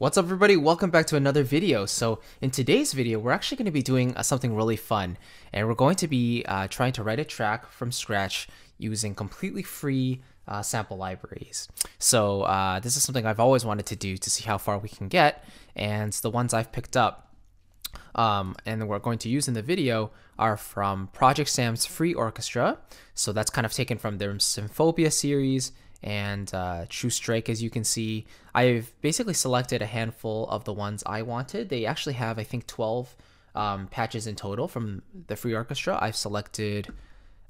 What's up everybody? Welcome back to another video. So in today's video, we're actually going to be doing uh, something really fun and we're going to be uh, trying to write a track from scratch using completely free uh, sample libraries. So uh, this is something I've always wanted to do to see how far we can get and the ones I've picked up um, and we're going to use in the video are from ProjectSam's Free Orchestra. So that's kind of taken from their Symphobia series and uh, True Strike, as you can see. I've basically selected a handful of the ones I wanted. They actually have, I think, 12 um, patches in total from the free orchestra. I've selected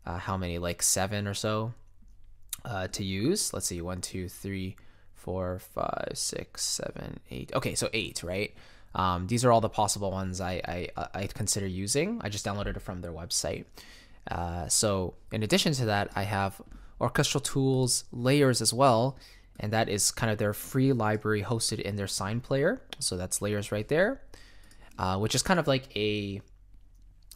uh, how many, like seven or so uh, to use. Let's see, one, two, three, four, five, six, seven, eight. Okay, so eight, right? Um, these are all the possible ones I, I, I consider using. I just downloaded it from their website. Uh, so in addition to that, I have orchestral tools layers as well and that is kind of their free library hosted in their SINE player. So that's layers right there uh, which is kind of like a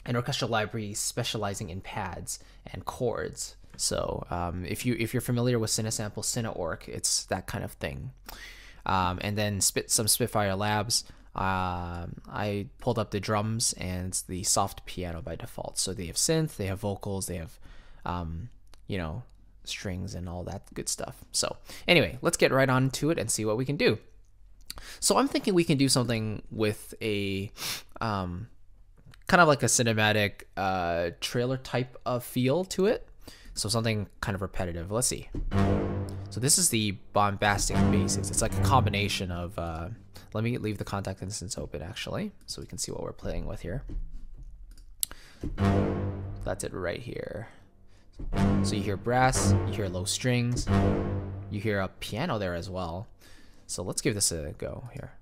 an orchestral library specializing in pads and chords. So um, if you if you're familiar with Cinesample Cineorg it's that kind of thing. Um, and then spit some Spitfire Labs um, I pulled up the drums and the soft piano by default. So they have synth they have vocals they have um, you know strings and all that good stuff. So anyway, let's get right on to it and see what we can do. So I'm thinking we can do something with a um, kind of like a cinematic uh, trailer type of feel to it. So something kind of repetitive. Let's see. So this is the bombastic basics. It's like a combination of, uh, let me leave the Kontakt instance open actually, so we can see what we're playing with here. That's it right here. So you hear brass, you hear low strings, you hear a piano there as well. So let's give this a go here.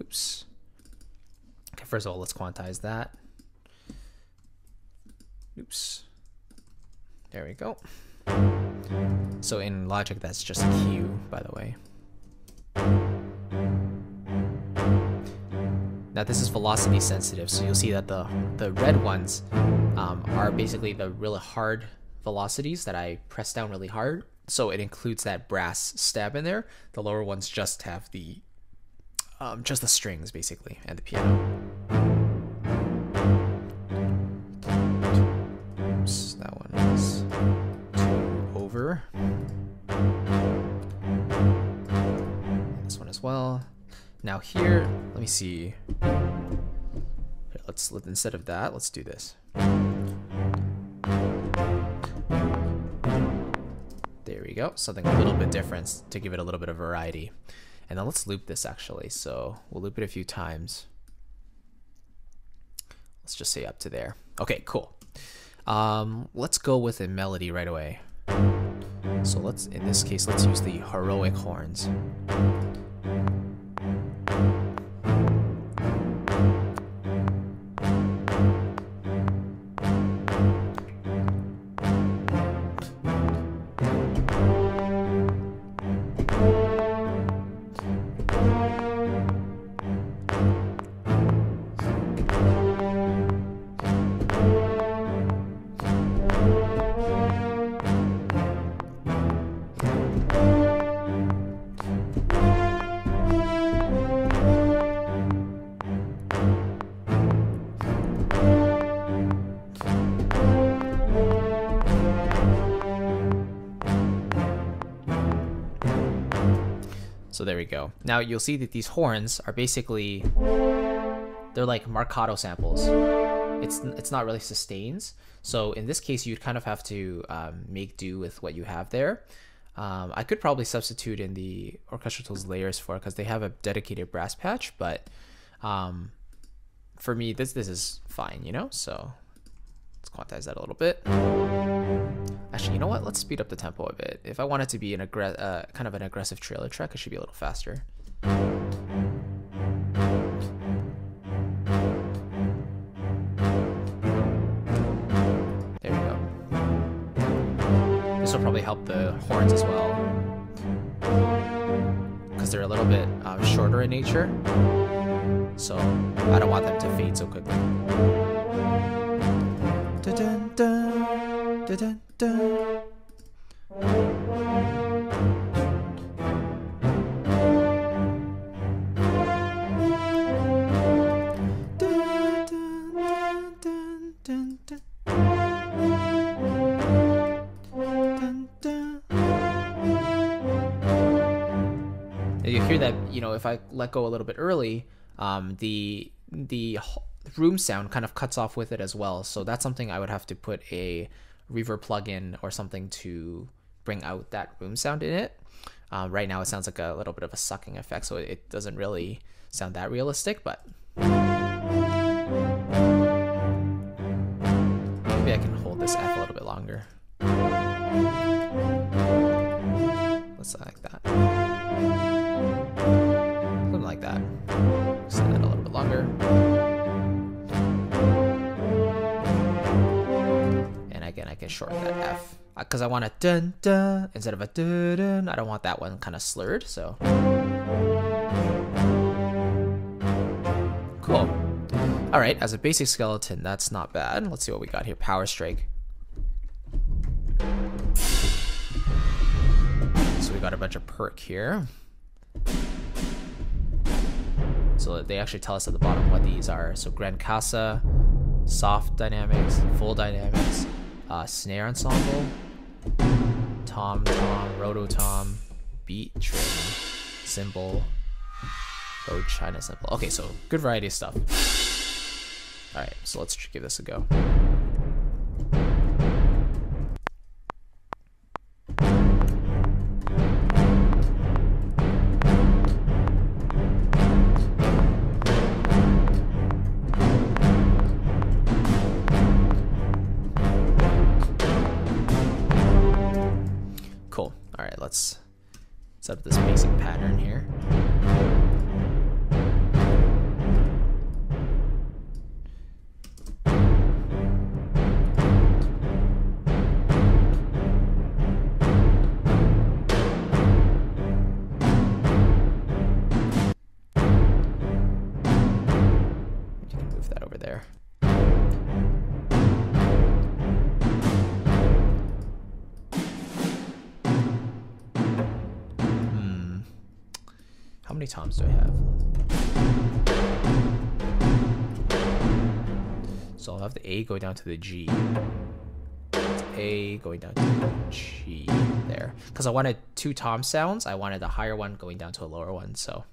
Oops. Okay, first of all, let's quantize that. Oops. There we go. So in Logic, that's just Q, by the way. Now this is velocity sensitive, so you'll see that the, the red ones um, are basically the really hard velocities that I press down really hard. So it includes that brass stab in there. The lower ones just have the um, just the strings basically and the piano. Now here, let me see. Here, let's let, instead of that, let's do this. There we go. Something a little bit different to give it a little bit of variety. And then let's loop this actually. So we'll loop it a few times. Let's just say up to there. Okay, cool. Um, let's go with a melody right away. So let's, in this case, let's use the heroic horns. So there we go. Now you'll see that these horns are basically, they're like Marcato samples. It's, it's not really sustains. So in this case, you'd kind of have to um, make do with what you have there. Um, I could probably substitute in the orchestral tools layers for because they have a dedicated brass patch, but um, for me, this this is fine, you know. So let's quantize that a little bit. Actually, you know what? Let's speed up the tempo a bit. If I want it to be an uh, kind of an aggressive trailer track, it should be a little faster. There we go. This will probably help the horns as well. because they're a little bit uh, shorter in nature. So I don't want them to fade so quickly. Dun -dun -dun, you hear that you know if I let go a little bit early, um, the the room sound kind of cuts off with it as well. So that's something I would have to put a reverb plugin or something to bring out that room sound in it. Um, right now it sounds like a little bit of a sucking effect, so it doesn't really sound that realistic, but maybe I can hold this F a little bit longer. Let's like that. That F uh, because I want a dun dun instead of a dun dun. I don't want that one kind of slurred, so. Cool. All right, as a basic skeleton, that's not bad. Let's see what we got here. Power Strike. So we got a bunch of perk here. So they actually tell us at the bottom what these are. So Gran Cassa, Soft Dynamics, Full Dynamics, uh, Snare Ensemble, Tom Tom, Roto Tom, Beat Trim, Cymbal, Road China Cymbal. Okay, so good variety of stuff. Alright, so let's give this a go. So I'll have the A go down to the G. A going down to G there. Because I wanted two tom sounds, I wanted a higher one going down to a lower one, so.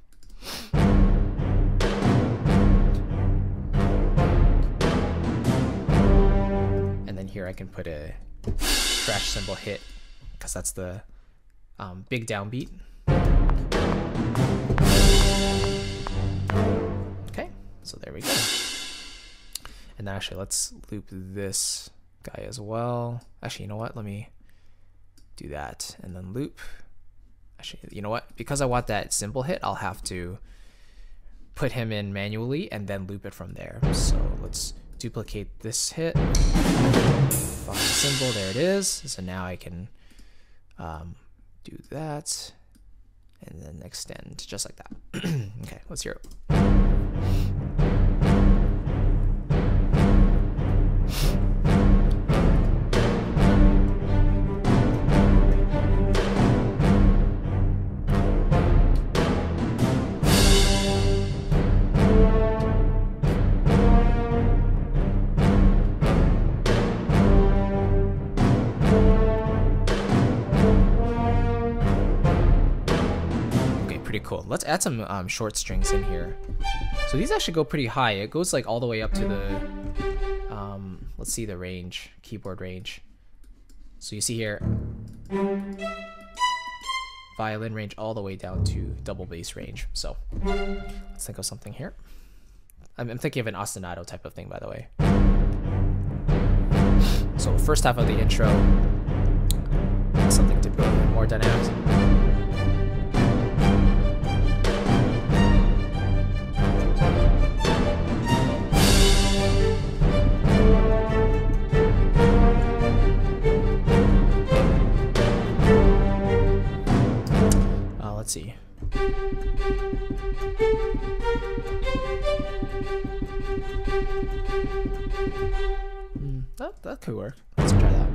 And then here I can put a crash cymbal hit, because that's the um, big downbeat. Okay, so there we go. And then actually let's loop this guy as well. Actually, you know what? Let me do that and then loop. Actually, you know what? Because I want that cymbal hit, I'll have to put him in manually and then loop it from there. So let's duplicate this hit. Find the cymbal, there it is. So now I can um, do that and then extend just like that. okay, let's hear it. Let's add some um, short strings in here. So these actually go pretty high. It goes like all the way up to the, um, let's see the range, keyboard range. So you see here, violin range all the way down to double bass range. So let's think of something here. I'm, I'm thinking of an ostinato type of thing, by the way. So first half of the intro, something to build more dynamics. Let's see. Mm, that, that could work. Let's try that.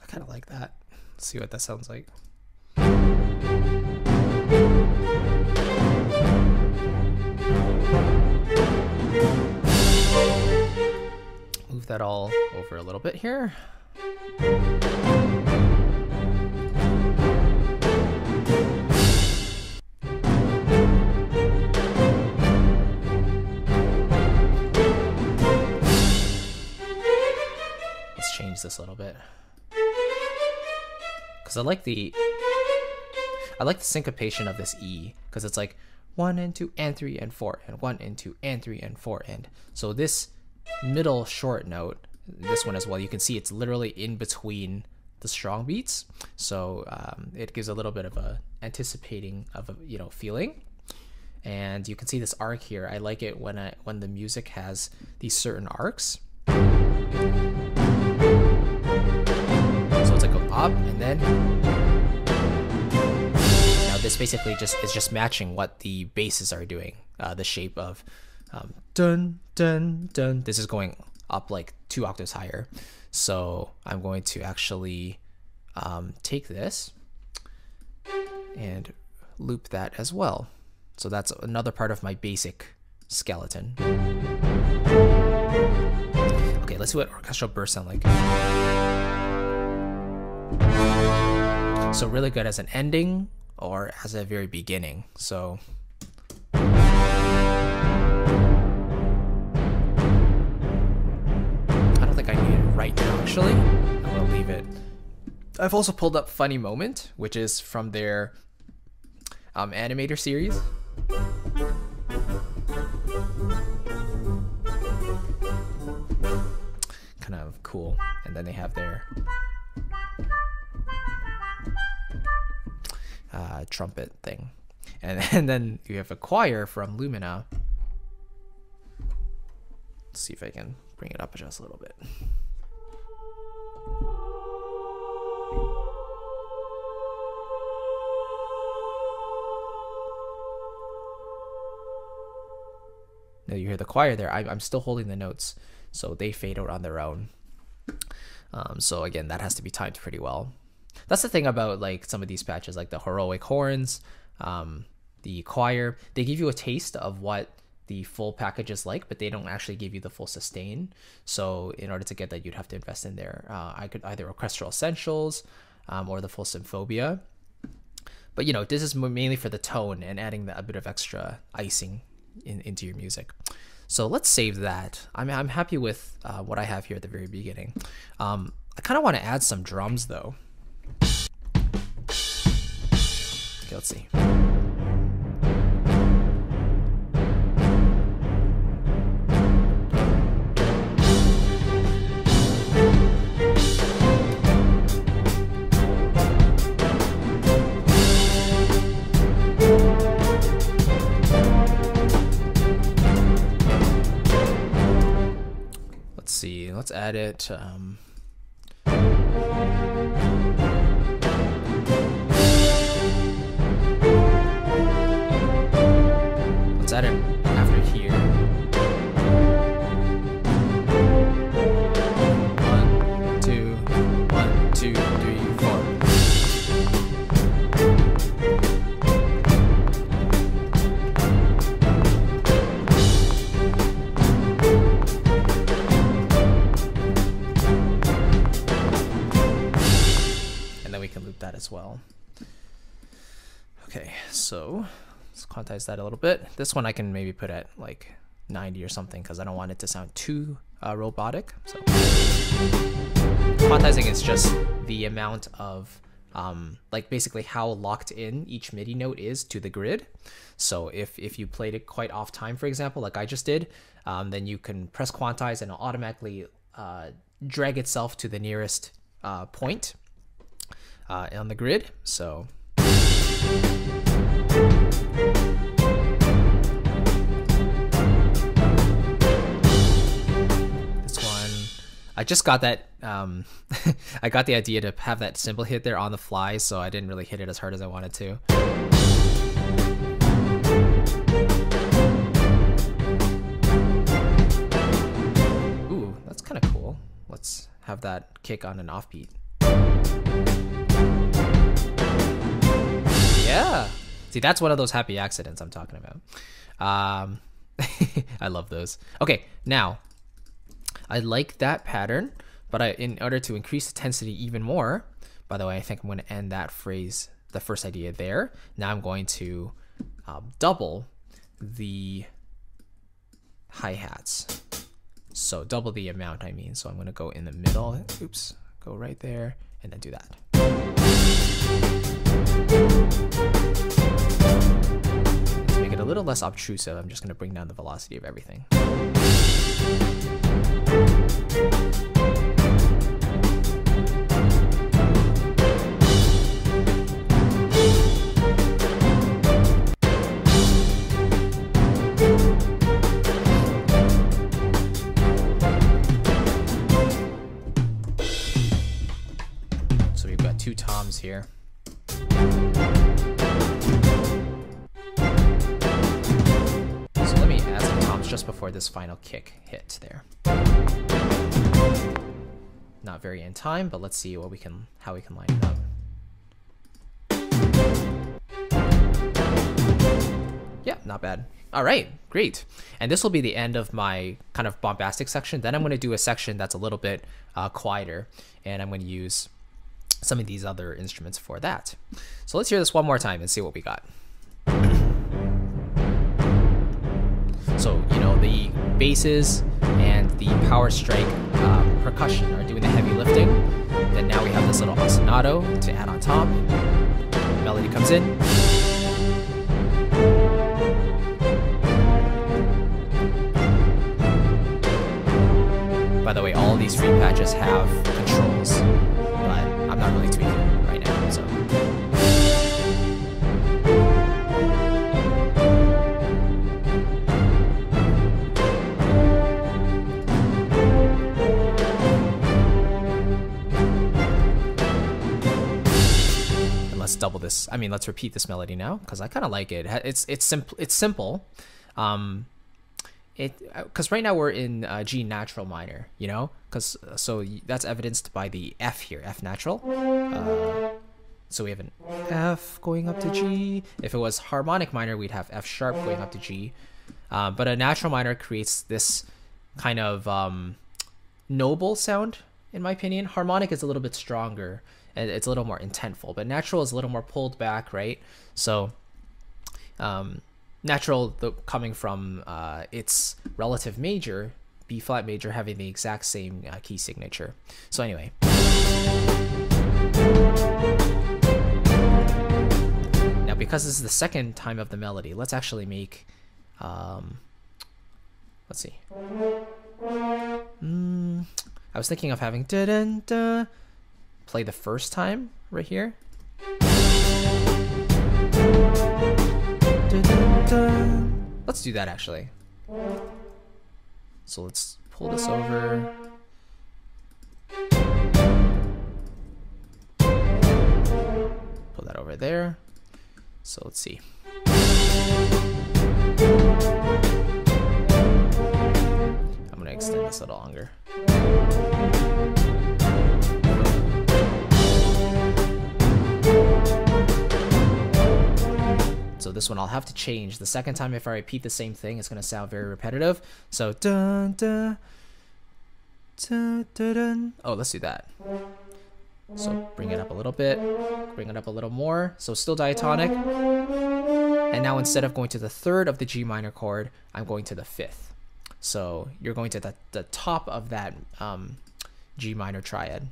I kind of like that. Let's see what that sounds like. Move that all over a little bit here. Let's change this a little bit. Cause I like the I like the syncopation of this E because it's like one and two and three and four and one and two and three and four and so this middle short note, this one as well, you can see it's literally in between the strong beats, so um, it gives a little bit of a anticipating of a you know feeling. And you can see this arc here. I like it when I when the music has these certain arcs. So it's like go up and then this basically just is just matching what the basses are doing. Uh, the shape of um, dun dun dun. This is going up like two octaves higher. So I'm going to actually um, take this and loop that as well. So that's another part of my basic skeleton. Okay, let's see what orchestral bursts sound like. So really good as an ending or as a very beginning. So I don't think I need it right now actually. I'm gonna leave it. I've also pulled up Funny Moment, which is from their um, animator series. Kind of cool. And then they have their uh, trumpet thing. And, and then you have a choir from Lumina. Let's see if I can bring it up just a little bit. Now you hear the choir there. I, I'm still holding the notes, so they fade out on their own. Um, so again, that has to be timed pretty well. That's the thing about like some of these patches, like the heroic horns, um, the choir. They give you a taste of what the full package is like, but they don't actually give you the full sustain. So in order to get that, you'd have to invest in there. Uh, I could either orchestral essentials um, or the full symphobia. But you know, this is mainly for the tone and adding the, a bit of extra icing in, into your music. So let's save that. I'm, I'm happy with uh, what I have here at the very beginning. Um, I kind of want to add some drums though. Okay, let's see. Let's see. Let's add it. Um, So let's quantize that a little bit. This one I can maybe put at like 90 or something because I don't want it to sound too uh, robotic. So quantizing is just the amount of um, like basically how locked in each MIDI note is to the grid. So if, if you played it quite off time, for example, like I just did, um, then you can press quantize and it'll automatically uh, drag itself to the nearest uh, point uh, on the grid. So I just got that. Um, I got the idea to have that cymbal hit there on the fly, so I didn't really hit it as hard as I wanted to. Ooh, that's kind of cool. Let's have that kick on an offbeat. Yeah. See, that's one of those happy accidents I'm talking about. Um, I love those. Okay, now I like that pattern, but I, in order to increase the intensity even more, by the way, I think I'm going to end that phrase, the first idea there. Now I'm going to um, double the hi-hats. So double the amount, I mean. So I'm going to go in the middle. Oops, go right there and then do that. Little less obtrusive, I'm just going to bring down the velocity of everything. So we've got two toms here. Before this final kick hit there. Not very in time, but let's see what we can how we can line it up. Yeah, not bad. All right, great. And this will be the end of my kind of bombastic section. Then I'm going to do a section that's a little bit uh, quieter, and I'm going to use some of these other instruments for that. So let's hear this one more time and see what we got. Basses and the power strike um, percussion are doing the heavy lifting. Then now we have this little ostinato to add on top. Melody comes in. By the way, all these free patches have controls, but I'm not really tweaking double this. I mean, let's repeat this melody now because I kind of like it. It's it's simple. It's simple. Um, it because right now we're in uh, G natural minor, you know, because so that's evidenced by the F here, F natural. Uh, so we have an F going up to G. If it was harmonic minor, we'd have F sharp going up to G. Uh, but a natural minor creates this kind of um, noble sound, in my opinion. Harmonic is a little bit stronger it's a little more intentful. But natural is a little more pulled back, right? So, um, natural the, coming from uh, its relative major, B flat major, having the exact same uh, key signature. So anyway. Now, because this is the second time of the melody, let's actually make, um, let's see. Mm, I was thinking of having da -da -da, play the first time right here. Let's do that actually. So let's pull this over. Pull that over there. So let's see. I'm gonna extend this a little longer. So this one I'll have to change. The second time if I repeat the same thing, it's going to sound very repetitive. So dun dun dun dun. dun. Oh, let's do that. So bring it up a little bit, bring it up a little more. So still diatonic. And now instead of going to the third of the G minor chord, I'm going to the fifth. So you're going to the, the top of that um, G minor triad.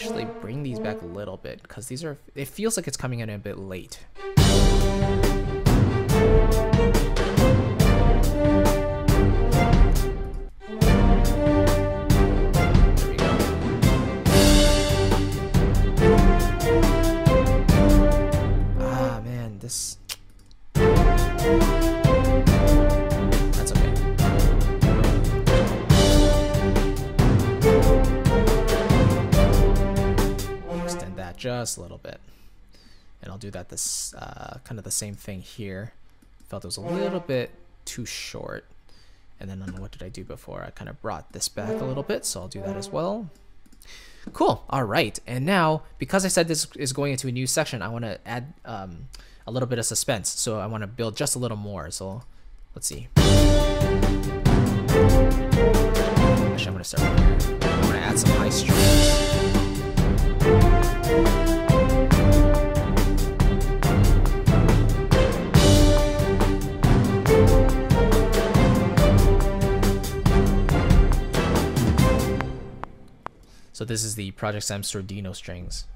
actually bring these back a little bit because these are, it feels like it's coming in a bit late. Ah man, this just a little bit. And I'll do that this uh, kind of the same thing here. Felt it was a little bit too short. And then what did I do before? I kind of brought this back a little bit, so I'll do that as well. Cool. All right. And now, because I said this is going into a new section, I want to add um, a little bit of suspense. So I want to build just a little more. So let's see. Actually, I'm going to start. I'm going to add some high strings. This is the ProjectSam Sordino strings.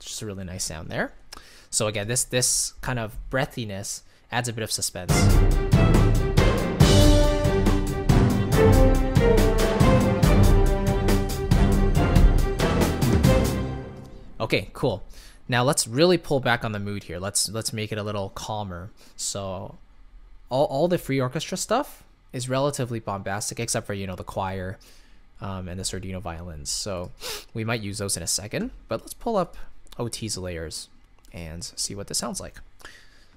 Just a really nice sound there. So again, this this kind of breathiness adds a bit of suspense. Okay, cool. Now let's really pull back on the mood here. Let's let's make it a little calmer. So all, all the free orchestra stuff is relatively bombastic, except for, you know, the choir um, and the Sordino violins. So we might use those in a second, but let's pull up OT's layers and see what this sounds like.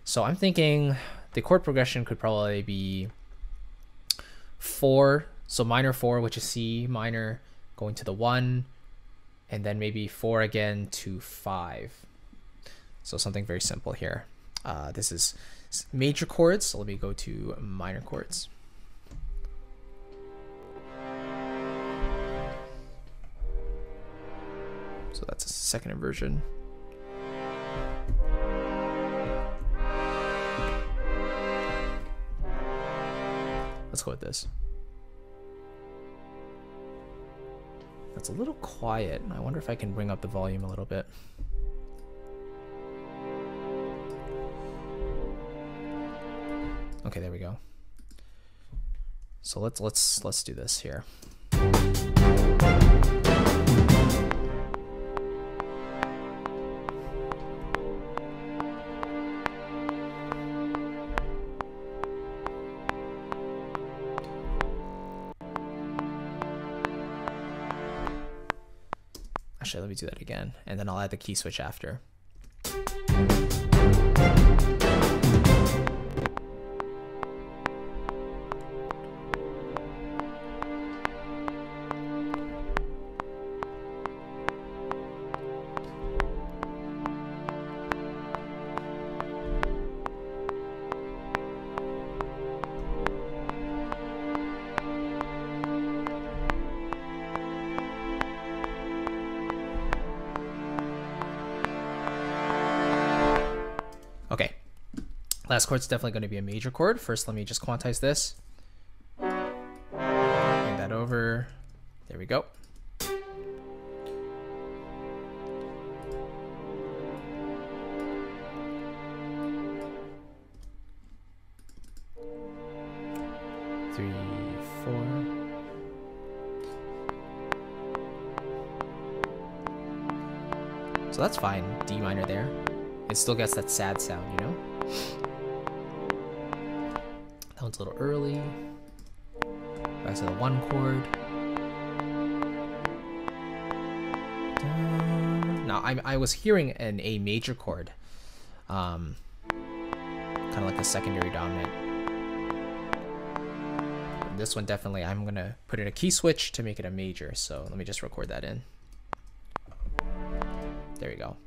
So I'm thinking the chord progression could probably be four, so minor four, which is C minor, going to the one, and then maybe four again to five. So something very simple here. Uh, this is major chords. So let me go to minor chords. So that's a second inversion. Let's go with this. That's a little quiet. I wonder if I can bring up the volume a little bit. Okay, there we go. So let's let's let's do this here. Actually, let me do that again, and then I'll add the key switch after. Okay, last chord's definitely going to be a major chord. First, let me just quantize this. Bring that over. There we go. Three, four. So that's fine, D minor there. It still gets that sad sound, you know? That one's a little early. Back to the one chord. Now I, I was hearing an A major chord, um, kind of like a secondary dominant. This one definitely, I'm gonna put in a key switch to make it a major. So let me just record that in. There you go.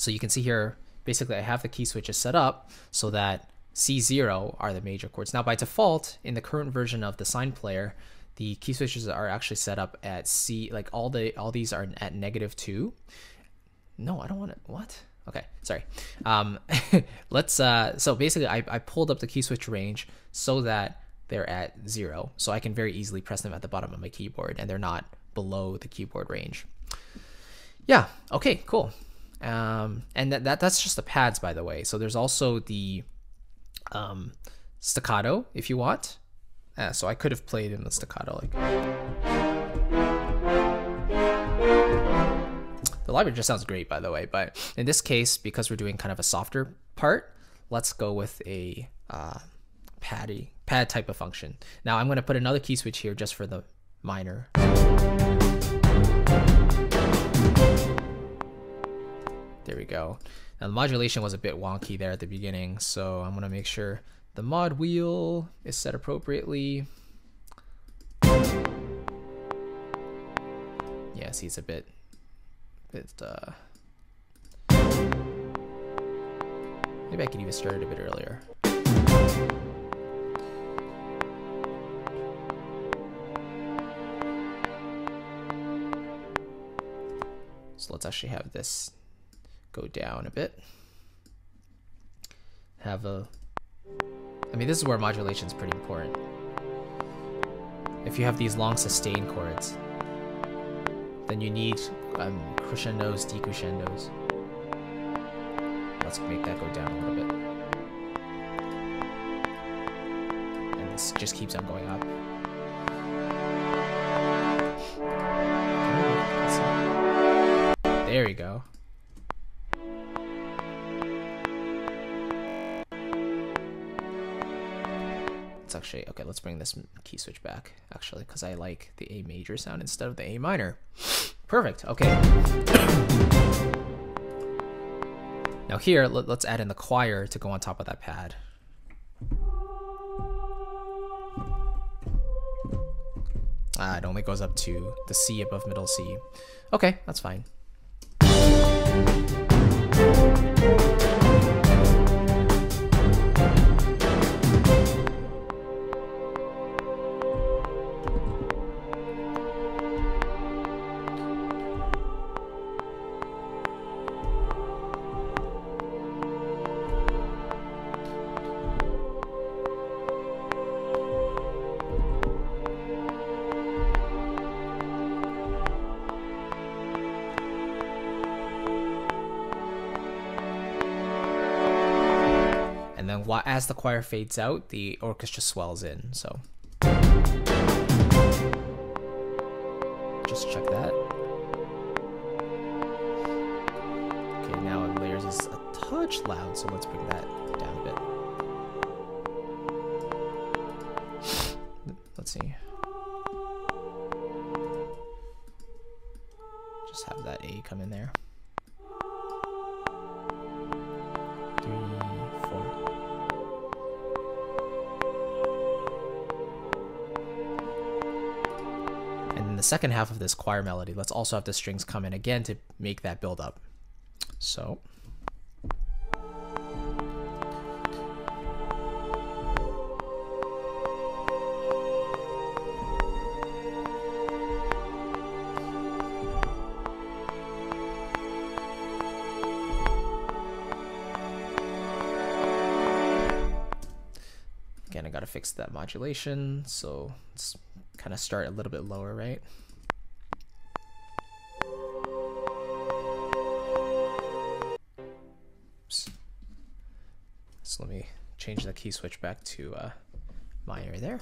So you can see here, basically I have the key switches set up so that C0 are the major chords. Now by default, in the current version of the SINE player, the key switches are actually set up at C, like all the all these are at negative two. No, I don't want it. What? Okay, sorry. Um, let's, uh, so basically I, I pulled up the key switch range so that they're at zero. So I can very easily press them at the bottom of my keyboard and they're not below the keyboard range. Yeah, okay, cool. Um, and that, that that's just the pads, by the way. So there's also the um, staccato if you want. Uh, so I could have played in the staccato like. The library just sounds great, by the way, but in this case, because we're doing kind of a softer part, let's go with a uh, patty pad type of function. Now I'm going to put another key switch here just for the minor. There we go. Now the modulation was a bit wonky there at the beginning, so I'm to make sure the mod wheel is set appropriately. Yeah, see it's a bit, bit, uh, maybe I could even start it a bit earlier. So let's actually have this go down a bit. Have a, I mean, this is where modulation is pretty important. If you have these long sustain chords, then you need um, crescendos, decrescendos. Let's make that go down a little bit. And this just keeps on going up. There you go. Actually, okay, let's bring this key switch back, actually, because I like the A major sound instead of the A minor. Perfect, okay. now here, let, us add in the choir to go on top of that pad. Ah, it only goes up to the C above middle C. Okay, that's fine. As the choir fades out, the orchestra swells in. So just check that. Okay, now it layers is a touch loud, so let's bring that down a bit. Let's see. Just have that A come in there. Second half of this choir melody, let's also have the strings come in again to make that build up. So. Again, I gotta fix that modulation, so kind of start a little bit lower, right? Oops. So let me change the key switch back to uh, minor there.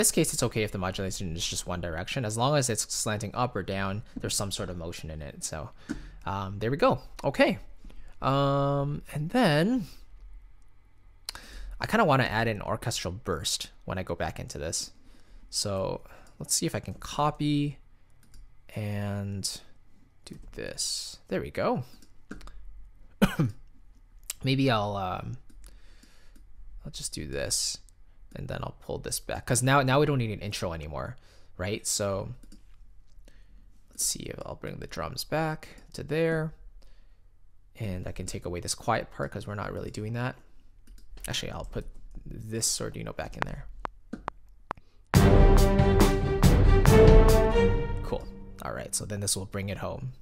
This case, it's okay if the modulation is just one direction. As long as it's slanting up or down, there's some sort of motion in it. So um, there we go. Okay. Um, and then I kind of want to add an orchestral burst when I go back into this. So let's see if I can copy and do this. There we go. Maybe I'll um, I'll just do this and then I'll pull this back because now now we don't need an intro anymore, right? So let's see if I'll bring the drums back to there, and I can take away this quiet part because we're not really doing that. Actually, I'll put this Sordino back in there. Cool. All right, so then this will bring it home.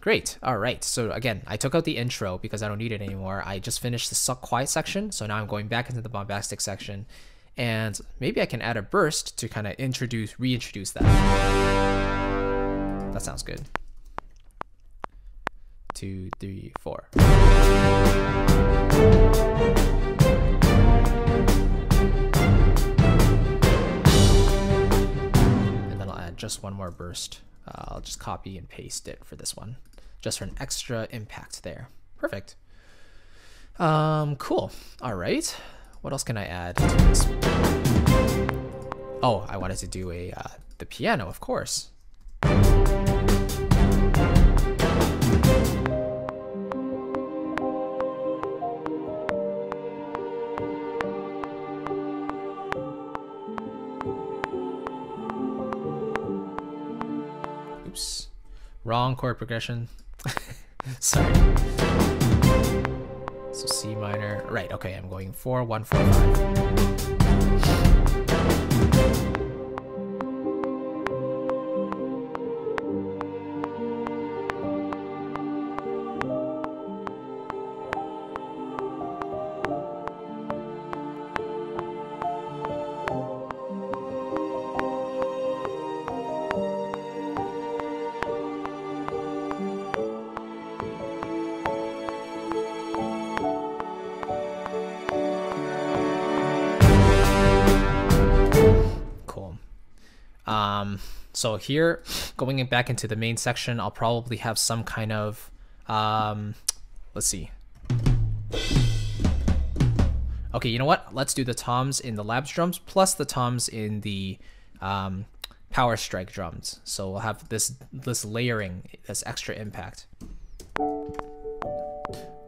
Great. All right. So again, I took out the intro because I don't need it anymore. I just finished the suck quiet section. So now I'm going back into the bombastic section and maybe I can add a burst to kind of introduce, reintroduce that. That sounds good. Two, three, four. And then I'll add just one more burst. Uh, I'll just copy and paste it for this one, just for an extra impact there. Perfect. Um, cool. All right. What else can I add? Oh, I wanted to do a uh, the piano, of course. Wrong chord progression. Sorry. So C minor. Right, okay, I'm going 4, 1, 4, 5. So here, going back into the main section, I'll probably have some kind of, um, let's see. Okay, you know what? Let's do the toms in the labs drums plus the toms in the um, power strike drums. So we'll have this this layering, this extra impact.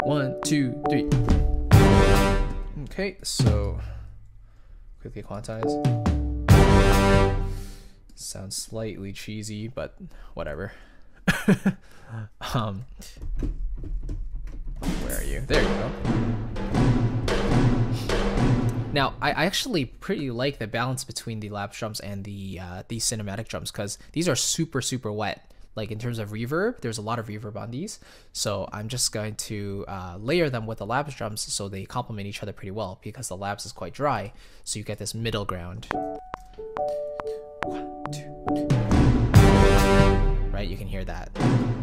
One, two, three. Okay, so quickly quantize. Sounds slightly cheesy, but whatever. um, where are you? There you go. Now, I, actually pretty like the balance between the labs drums and the uh, these cinematic drums because these are super super wet. Like in terms of reverb, there's a lot of reverb on these. So I'm just going to uh, layer them with the labs drums so they complement each other pretty well because the labs is quite dry. So you get this middle ground. Right, you can hear that.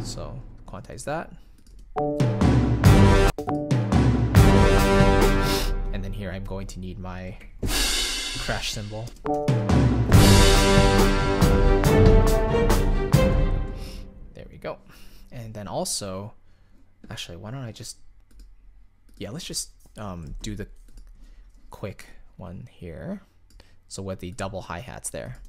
So quantize that. And then here I'm going to need my crash cymbal. There we go. And then also, actually, why don't I just, yeah, let's just um, do the quick one here. So with the double hi-hats there.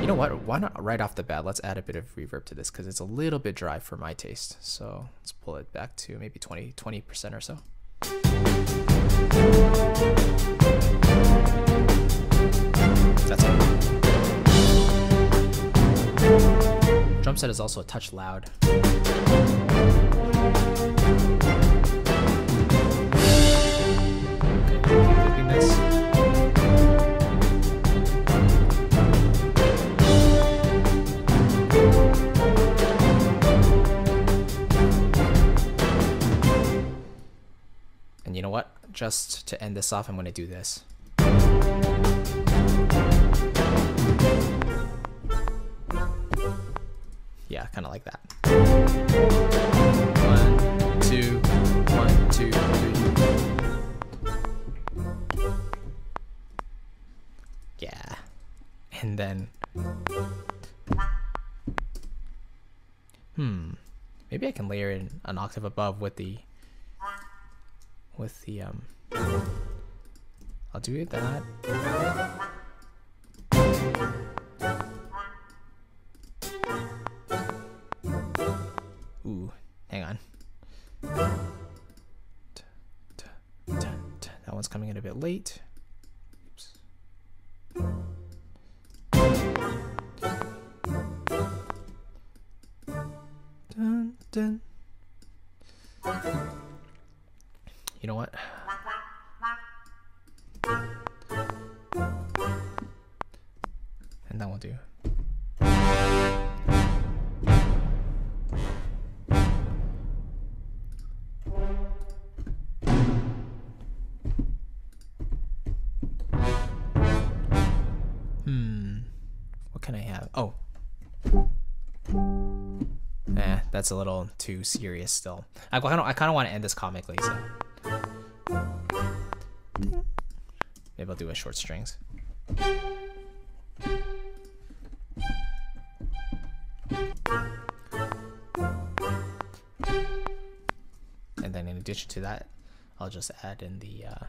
You know what? Why not right off the bat? Let's add a bit of reverb to this because it's a little bit dry for my taste. So let's pull it back to maybe 20, 20% or so. That's it. Drum set is also a touch loud. And you know what? Just to end this off, I'm going to do this. Yeah, kind of like that. One, two, one, two, three. Then... Hmm. Maybe I can layer in an octave above with the with the um I'll do that. Hmm. What can I have? Oh. Eh, that's a little too serious still. I kind of I kind of want to end this comically, so. Maybe I'll do a short strings. And then in addition to that, I'll just add in the uh,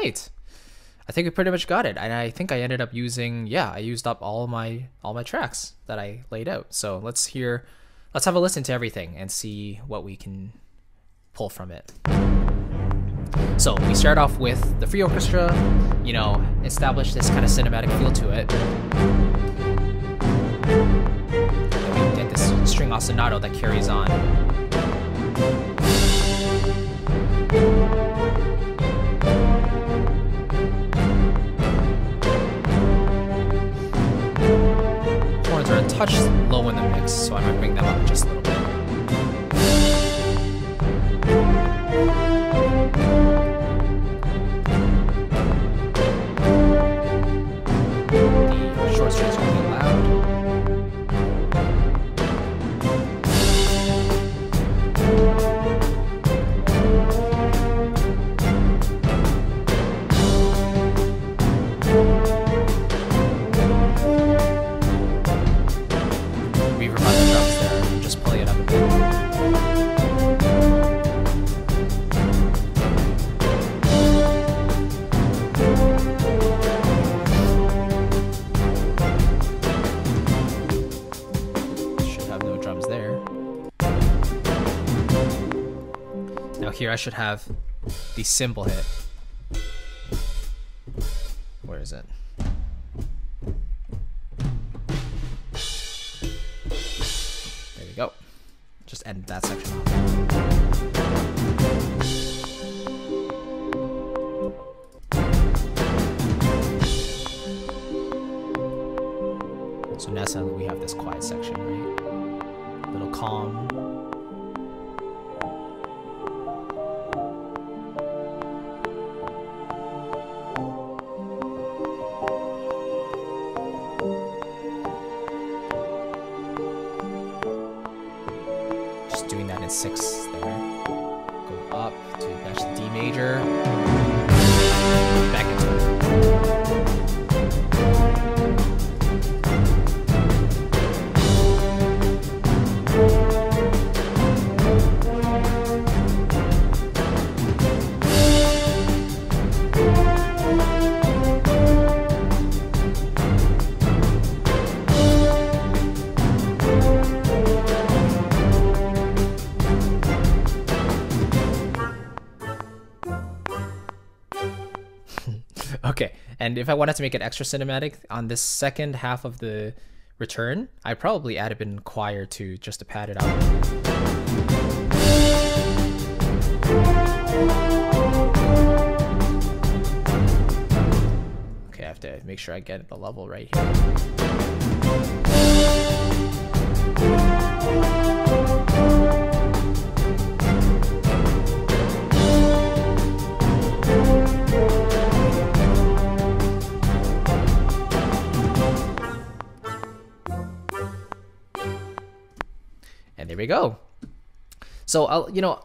right. I think we pretty much got it. And I think I ended up using, yeah, I used up all my all my tracks that I laid out. So let's hear, let's have a listen to everything and see what we can pull from it. So we start off with the free orchestra, you know, establish this kind of cinematic feel to it. Then we get this string ostinato that carries on. Touch low in the mix, so I might bring them up just a little bit. I should have the cymbal hit. Six there. Go up to that's D major. Back and if I wanted to make it extra cinematic on this second half of the return, I probably add a bit in choir too, just to pad it out. Okay, I have to make sure I get the level right here. Go. So, I'll, you know,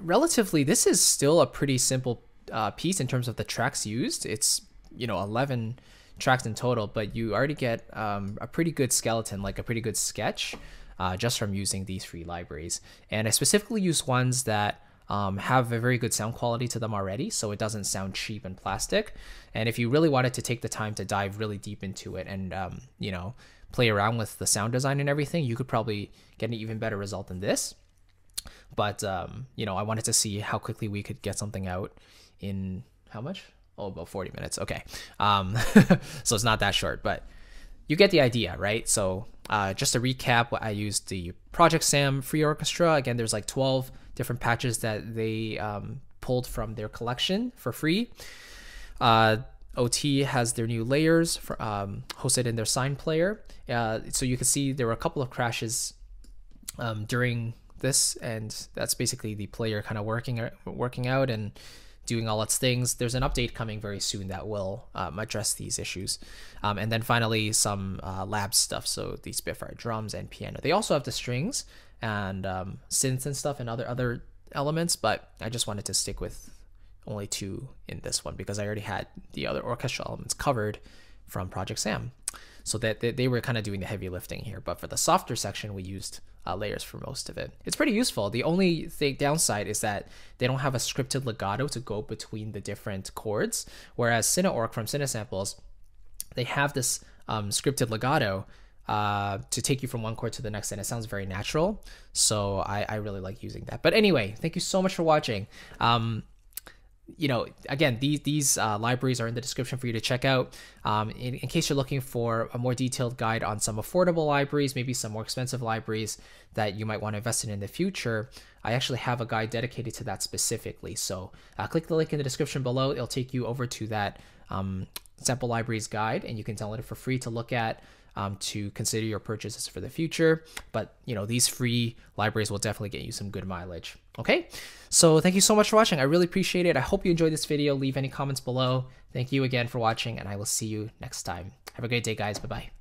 relatively, this is still a pretty simple uh, piece in terms of the tracks used. It's, you know, 11 tracks in total, but you already get um, a pretty good skeleton, like a pretty good sketch, uh, just from using these free libraries. And I specifically use ones that um, have a very good sound quality to them already, so it doesn't sound cheap and plastic. And if you really wanted to take the time to dive really deep into it and, um, you know, play around with the sound design and everything, you could probably get an even better result than this. But um, you know, I wanted to see how quickly we could get something out in how much? Oh, about 40 minutes. Okay. Um, so it's not that short, but you get the idea, right? So uh, just to recap, what I used the ProjectSam Free Orchestra. Again, there's like 12 different patches that they um, pulled from their collection for free. Uh, OT has their new layers for, um, hosted in their SINE player. Uh, so you can see there were a couple of crashes um, during this, and that's basically the player kind of working working out, and doing all its things. There's an update coming very soon that will um, address these issues. Um, and then finally, some uh, lab stuff. So the Spitfire drums and piano. They also have the strings and um, synths and stuff and other other elements, but I just wanted to stick with only two in this one because I already had the other orchestral elements covered from ProjectSam. So that they, were kind of doing the heavy lifting here. But for the softer section, we used uh, layers for most of it. It's pretty useful. The only thing downside is that they don't have a scripted legato to go between the different chords, whereas CineOrch from Cinesamples, they have this um, scripted legato uh, to take you from one chord to the next, and it sounds very natural. So I, I really like using that. But anyway, thank you so much for watching. Um, you know, again, these these uh, libraries are in the description for you to check out. Um, in, in, case you're looking for a more detailed guide on some affordable libraries, maybe some more expensive libraries that you might want to invest in in the future, I actually have a guide dedicated to that specifically. So uh, click the link in the description below. It'll take you over to that um, sample libraries guide, and you can download it for free to look at um, to consider your purchases for the future. But you know, these free libraries will definitely get you some good mileage. Okay, so thank you so much for watching. I really appreciate it. I hope you enjoyed this video. Leave any comments below. Thank you again for watching, and I will see you next time. Have a great day, guys. Bye bye.